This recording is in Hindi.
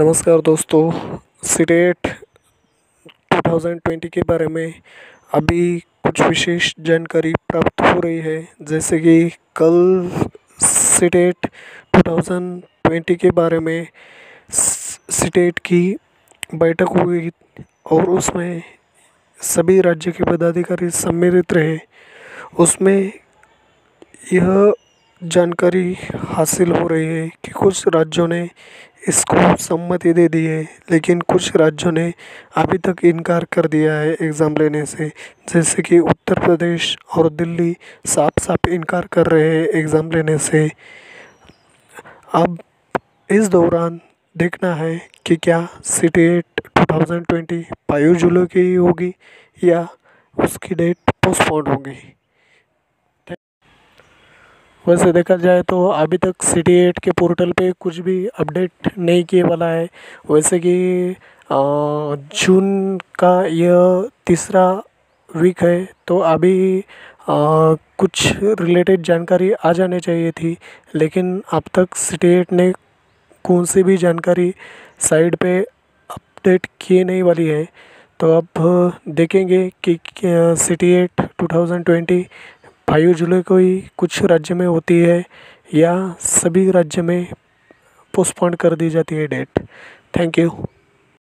नमस्कार दोस्तों सीटेट 2020 के बारे में अभी कुछ विशेष जानकारी प्राप्त हो रही है। जैसे कि कल सीटेट 2020 के बारे में सीटेट की बैठक हुई और उसमें सभी राज्य के पदाधिकारी सम्मिलित रहे। उसमें यह जानकारी हासिल हो रही है कि कुछ राज्यों ने इसको सम्मति दे दी है, लेकिन कुछ राज्यों ने अभी तक इनकार कर दिया है एग्ज़ाम लेने से। जैसे कि उत्तर प्रदेश और दिल्ली साफ़ साफ़ इनकार कर रहे हैं एग्ज़ाम लेने से। अब इस दौरान देखना है कि क्या C T eight two thousand twenty five जुलाई की होगी या उसकी डेट पोस्टपोन होगी। वैसे देखा जाए तो अभी तक सिटी एट के पोर्टल पे कुछ भी अपडेट नहीं किए वाला है। वैसे कि जून का यह तीसरा वीक है तो अभी आ, कुछ रिलेटेड जानकारी आ जानी चाहिए थी लेकिन अब तक सी टी एट ने कौन सी भी जानकारी साइड पे अपडेट किए नहीं वाली है। तो अब देखेंगे कि city eight two thousand twenty five जुलाई को ही कुछ राज्य में होती है या सभी राज्य में पोस्टपोन कर दी जाती है डेट थैंक यू